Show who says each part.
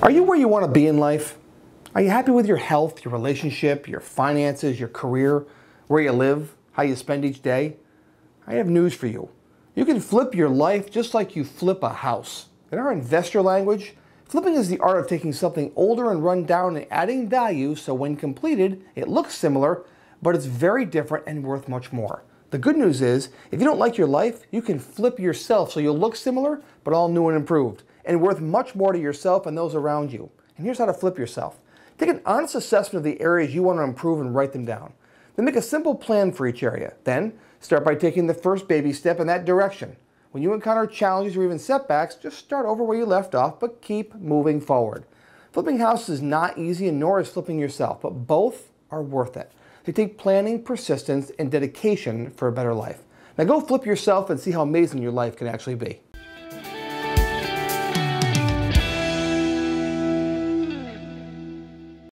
Speaker 1: Are you where you want to be in life? Are you happy with your health, your relationship, your finances, your career, where you live, how you spend each day? I have news for you. You can flip your life just like you flip a house. In our investor language, flipping is the art of taking something older and run down and adding value so when completed, it looks similar, but it's very different and worth much more. The good news is, if you don't like your life, you can flip yourself so you'll look similar, but all new and improved, and worth much more to yourself and those around you. And here's how to flip yourself. Take an honest assessment of the areas you want to improve and write them down. Then make a simple plan for each area. Then start by taking the first baby step in that direction. When you encounter challenges or even setbacks, just start over where you left off, but keep moving forward. Flipping houses is not easy, and nor is flipping yourself, but both are worth it. They take planning, persistence, and dedication for a better life. Now go flip yourself and see how amazing your life can actually be.